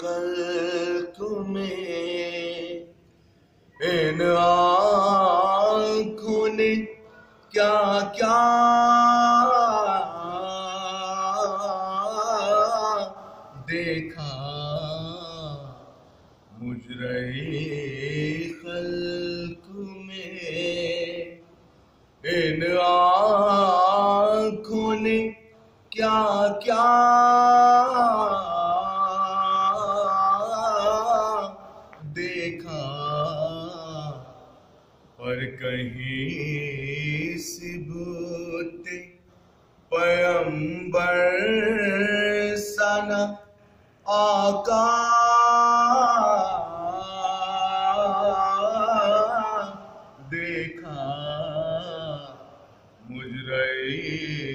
خلق میں ان آنکھوں نے کیا کیا؟ دیکھا خلق میں ان آنکھوں کیا؟ دیکھا پر کہیں سبت پیمبر سنا آقا۔ دیکھا مجھ رہی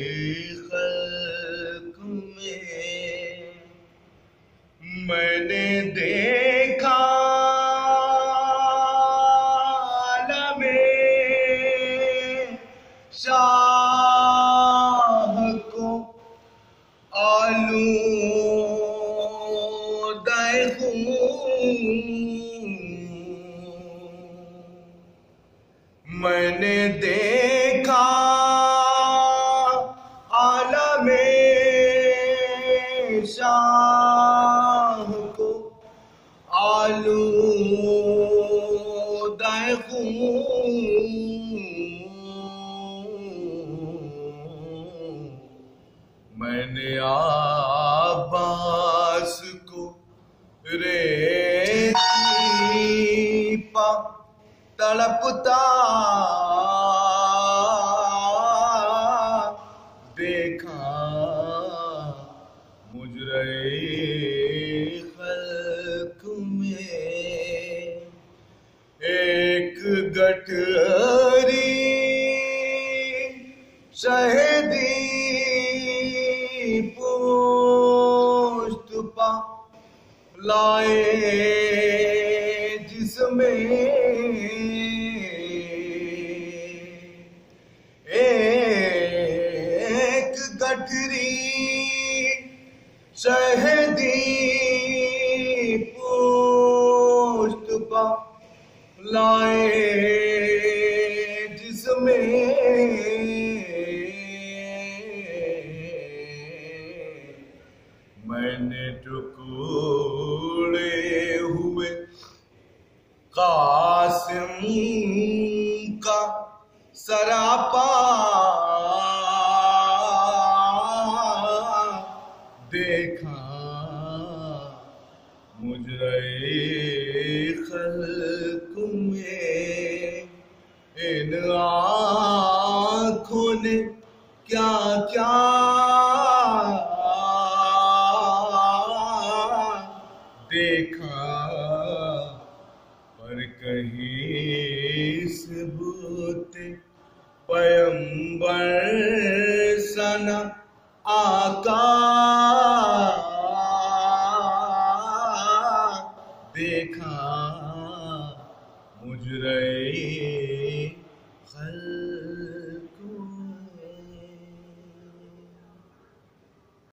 آلودہ میں نے دے ریتی تڑپتا دیکھا مجھ رہی خلق میں ایک گٹری شہدی پوشت لائے جس میں ایک گٹری شہدی پوشت پا لائے جس میں میں نے ٹکڑے قاسم کا سراپا دیکھا مجھ رہی خلق میں ان آنکھوں نے کیا کیا دیکھا کہیں ثبوت پیمبر سنا آقا